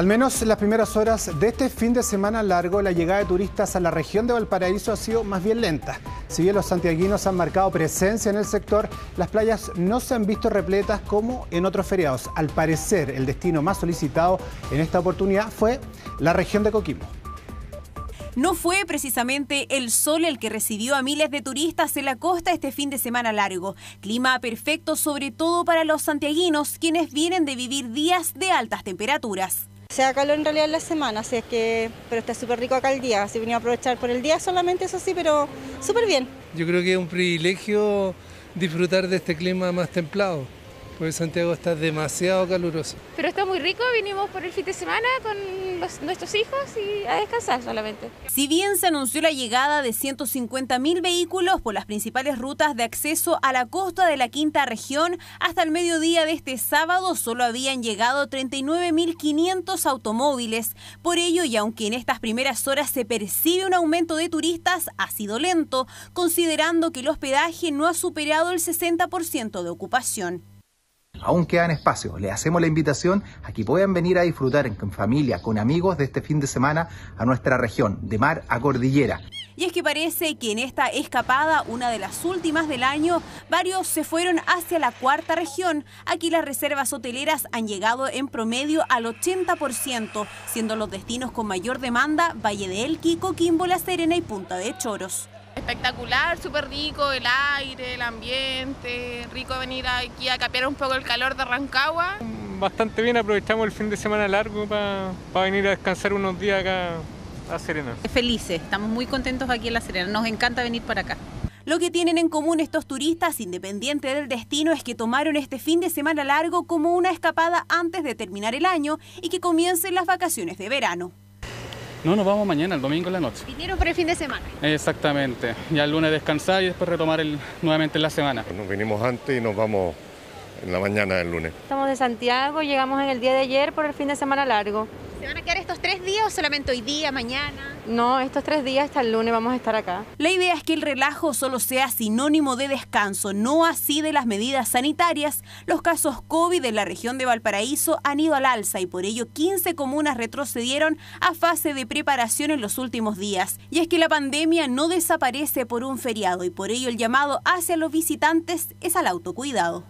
Al menos en las primeras horas de este fin de semana largo, la llegada de turistas a la región de Valparaíso ha sido más bien lenta. Si bien los santiaguinos han marcado presencia en el sector, las playas no se han visto repletas como en otros feriados. Al parecer, el destino más solicitado en esta oportunidad fue la región de Coquimbo. No fue precisamente el sol el que recibió a miles de turistas en la costa este fin de semana largo. Clima perfecto sobre todo para los santiaguinos, quienes vienen de vivir días de altas temperaturas. Sea calor en realidad en la semana, así es que, pero está súper rico acá el día, así venía a aprovechar por el día solamente, eso sí, pero súper bien. Yo creo que es un privilegio disfrutar de este clima más templado porque Santiago está demasiado caluroso. Pero está muy rico, vinimos por el fin de semana con nuestros hijos y a descansar solamente. Si bien se anunció la llegada de 150.000 vehículos por las principales rutas de acceso a la costa de la quinta región, hasta el mediodía de este sábado solo habían llegado 39.500 automóviles. Por ello, y aunque en estas primeras horas se percibe un aumento de turistas, ha sido lento, considerando que el hospedaje no ha superado el 60% de ocupación. Aún quedan espacios. Les hacemos la invitación a que puedan venir a disfrutar en familia, con amigos de este fin de semana a nuestra región, de mar a cordillera. Y es que parece que en esta escapada, una de las últimas del año, varios se fueron hacia la cuarta región. Aquí las reservas hoteleras han llegado en promedio al 80%, siendo los destinos con mayor demanda Valle de Elqui, Coquimbo, La Serena y Punta de Choros espectacular, súper rico, el aire, el ambiente, rico venir aquí a capear un poco el calor de Rancagua. Bastante bien, aprovechamos el fin de semana largo para venir a descansar unos días acá a Serena. Felices, estamos muy contentos aquí en La Serena, nos encanta venir para acá. Lo que tienen en común estos turistas, independiente del destino, es que tomaron este fin de semana largo como una escapada antes de terminar el año y que comiencen las vacaciones de verano. No, nos vamos mañana, el domingo en la noche. ¿Vinieron por el fin de semana? Exactamente. Ya el lunes descansar y después retomar el, nuevamente la semana. Nos vinimos antes y nos vamos en la mañana del lunes. Estamos de Santiago, llegamos en el día de ayer por el fin de semana largo. ¿Se van a quedar estos tres días o solamente hoy día, mañana? No, estos tres días hasta el lunes vamos a estar acá. La idea es que el relajo solo sea sinónimo de descanso, no así de las medidas sanitarias. Los casos COVID en la región de Valparaíso han ido al alza y por ello 15 comunas retrocedieron a fase de preparación en los últimos días. Y es que la pandemia no desaparece por un feriado y por ello el llamado hacia los visitantes es al autocuidado.